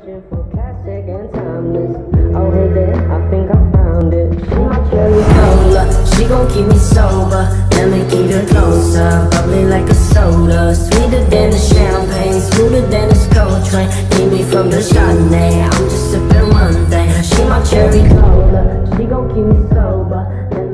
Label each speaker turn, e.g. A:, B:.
A: searching for classic and timeless. Oh, Over there, I think I found it. She my cherry cola, she gon' keep me sober. Let me get her closer, bubbly like a soda. Sweeter than the champagne, smoother than the cold train. Keep me from the Chardonnay, I'm just sipping one thing. She my cherry cola, she gon' keep me sober.